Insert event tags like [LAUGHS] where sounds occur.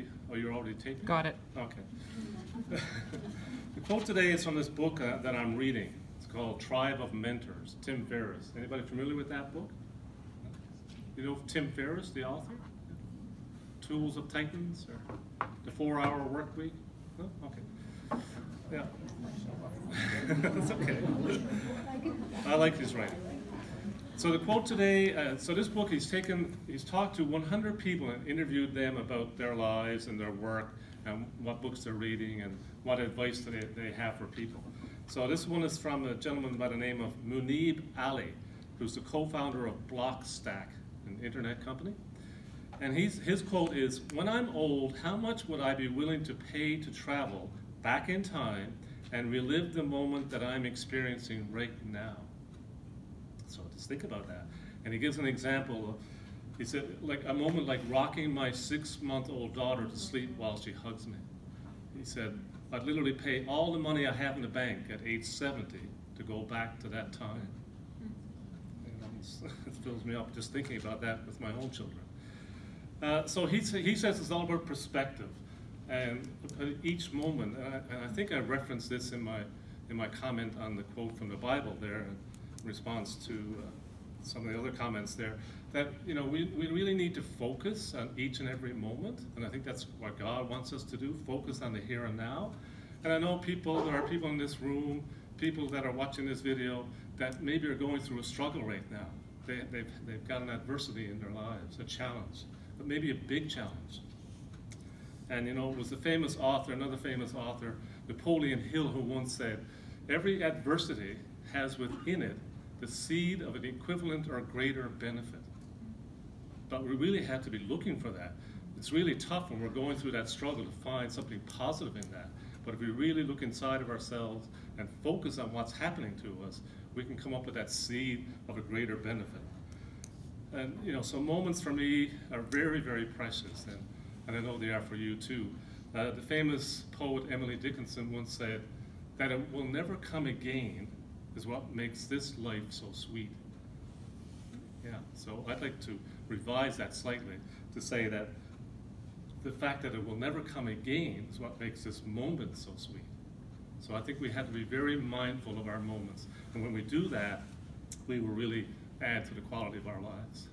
already oh, you're already taping? Got it. Okay. [LAUGHS] the quote today is from this book uh, that I'm reading. It's called Tribe of Mentors, Tim Ferriss. Anybody familiar with that book? You know Tim Ferriss, the author? Tools of Titans or The Four Hour Work Week? No? Okay. Yeah. [LAUGHS] That's okay. I like his writing. So the quote today, uh, so this book, he's taken, he's talked to 100 people and interviewed them about their lives and their work and what books they're reading and what advice they, they have for people. So this one is from a gentleman by the name of Muneeb Ali, who's the co-founder of Blockstack, an internet company. And he's, his quote is, when I'm old, how much would I be willing to pay to travel back in time and relive the moment that I'm experiencing right now? So just think about that. And he gives an example. He said, like a moment like rocking my six-month-old daughter to sleep while she hugs me. He said, I'd literally pay all the money I have in the bank at age 70 to go back to that time. It [LAUGHS] fills me up just thinking about that with my own children. Uh, so he, he says it's all about perspective. And each moment, and I, and I think I referenced this in my, in my comment on the quote from the Bible there, response to uh, some of the other comments there, that you know we, we really need to focus on each and every moment, and I think that's what God wants us to do, focus on the here and now. And I know people, there are people in this room, people that are watching this video that maybe are going through a struggle right now. They, they've, they've got an adversity in their lives, a challenge, but maybe a big challenge. And you know, it was a famous author, another famous author, Napoleon Hill, who once said, every adversity has within it the seed of an equivalent or greater benefit. But we really have to be looking for that. It's really tough when we're going through that struggle to find something positive in that. But if we really look inside of ourselves and focus on what's happening to us, we can come up with that seed of a greater benefit. And you know, so moments for me are very, very precious, and, and I know they are for you too. Uh, the famous poet Emily Dickinson once said that it will never come again is what makes this life so sweet. Yeah, so I'd like to revise that slightly to say that the fact that it will never come again is what makes this moment so sweet. So I think we have to be very mindful of our moments. And when we do that, we will really add to the quality of our lives.